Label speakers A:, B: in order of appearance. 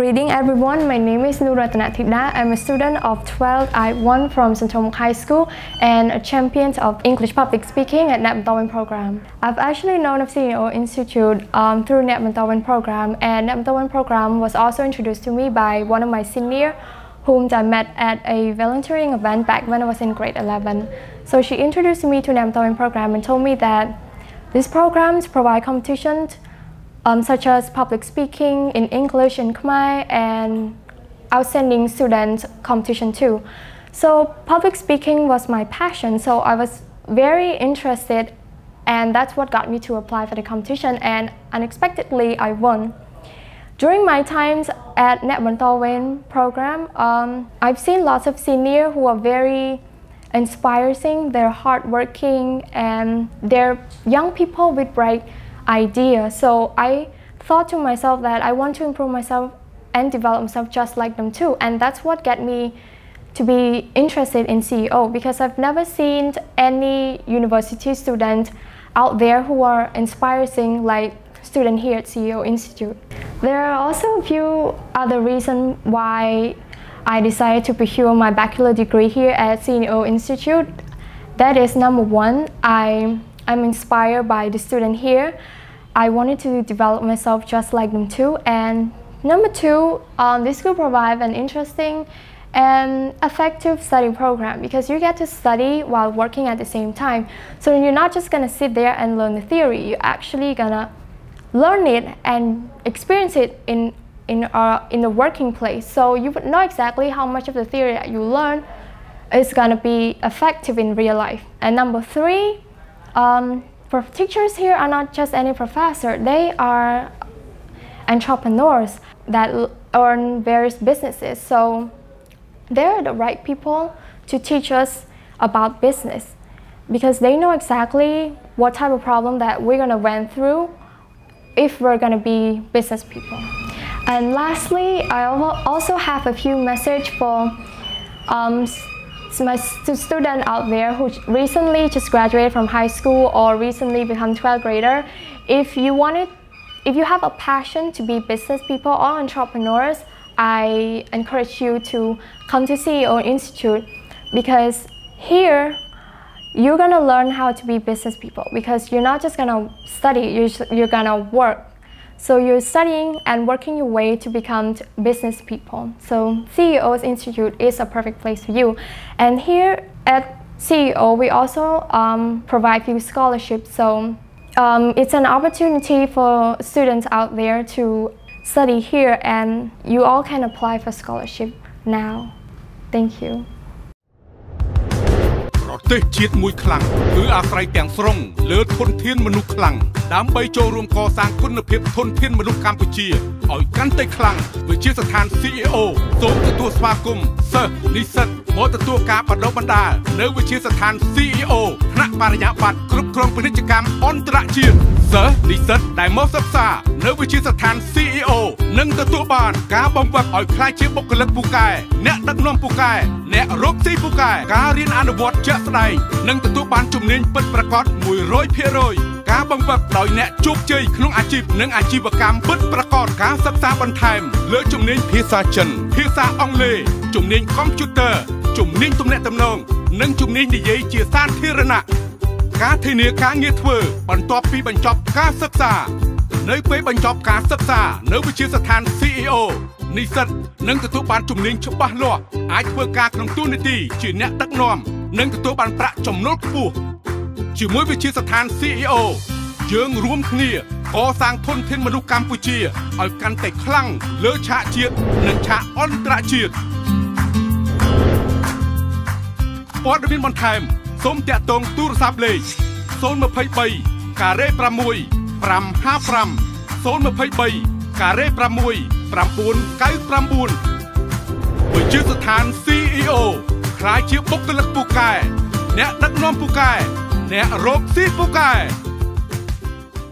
A: Greeting everyone, my name is Nuratana Thida. I'm a student of 12th I1 from Santhormok High School and a champion of English public speaking at Neak Bontorvein program. I've actually known of CEO Institute um, through Neak Bontorvein program and Neak Bontorvein program was also introduced to me by one of my senior whom I met at a volunteering event back when I was in grade 11. So she introduced me to Neak Bontorvein program and told me that these programs provide competitions um, such as public speaking in English and Khmer and outstanding student competition too. So public speaking was my passion, so I was very interested and that's what got me to apply for the competition and unexpectedly I won. During my times at Neak Bontorvein program, um, I've seen lots of seniors who are very inspiring, they're hardworking and they're young people with bright idea. So I thought to myself that I want to improve myself and develop myself just like them too. And that's what got me to be interested in CEO because I've never seen any university student out there who are inspiring like student here at CEO Institute. There are also a few other reasons why I decided to pursue my bachelor degree here at CEO Institute. That is number one, I I am inspired by the student here I wanted to develop myself just like them too. And number two, um, this could provide an interesting and effective study program because you get to study while working at the same time. So you're not just gonna sit there and learn the theory, you're actually gonna learn it and experience it in in, uh, in the working place. So you would know exactly how much of the theory that you learn is gonna be effective in real life. And number three, um, teachers here are not just any professor, they are entrepreneurs that own various businesses. So they're the right people to teach us about business because they know exactly what type of problem that we're going to went through if we're going to be business people. And lastly, I also have a few message for um, my student out there who recently just graduated from high school or recently become 12th grader, if you wanted, if you have a passion to be business people or entrepreneurs, I encourage you to come to CEO Institute because here you're gonna learn how to be business people because you're not just gonna study, you're, you're gonna work so you're studying and working your way to become business people. So CEO's Institute is a perfect place for you. And here at CEO, we also um, provide you scholarships. So um, it's an opportunity for students out there to study here and you all can apply for scholarship now. Thank you.
B: ប្រទេសជាតិមួយខ្លាំងគឺអាស្រ័យទាំងស្រុងលើធនធានមនុស្សខ្លាំងដើម្បីចូលរួមកសាងគុណភាពធនធានមនុស្សកម្ពុជាឲ្យកាន់តែខ្លាំងវិជាស្ថាន CEO សូមទទួលស្វាគមន៍សិស្សនិស្សិតមកទទួលការបណ្ដុះបណ្ដាលនៅវិជាស្ថាន CEO ថ្នាក់បរិញ្ញាបត្រគ្រប់គ្រងពាណិជ្ជកម្មអន្តរជាតិសិស្សនិស្សិតដែលមកសិក្សានៅវិជាស្ថាន CEO នឹងទទួលបានការបំពេញឲ្យក្លាយជាបុគ្គលិកពូកែអ្នកដឹកនាំពូកែអ្នករកស៊ីពូកែការរៀនអនុវត្តជាក់ស្ដែងនិងទទួលបានជំនាញពិតប្រាកដ100%ការបង្វឹកដោយអ្នកជោគជ័យក្នុងអាជីពនិងអាជីវកម្មពិតប្រាកដការសិក្សាបន្ថែមលើជំនាញភាសាចិន ភាសាអង់គ្លេសជំនាញកុំព្យូទ័រជំនាញទំនាក់ទំនងនិងជំនាញនិយាយជាសាធារណៈការធានាការងារធ្វើ បន្ទាប់ពីបញ្ចប់ការសិក្សា នៅពេលបញ្ចប់ការសិក្សា នៅវិទ្យាស្ថាន CEO និស្សិតនឹងទទួលបានជំនាញច្បាស់លាស់អាចធ្វើការក្នុងទូនាទីជាអ្នកដឹកនាំ និងទទួលបានប្រាក់ចំណូលខ្ពស់ជាមួយវិទ្យាស្ថាន CEO យើងរួមគ្នាកសាងធនធានមនុស្សកម្ពុជាឲ្យកាន់តែខ្លាំងលើឆាកជាតិនិងឆាកអន្តរជាតិព័ត៌មានបន្ថែមសូមតាក់ទងទូរស័ព្ទលេខ023ការ៉េ6 555 023ការ៉េ6 999វិជាស្ថាន CEO ខ្លាយជាបុគ្គលិកពូកែអ្នកដឹកនាំពូកែអ្នករកស៊ីពូកែ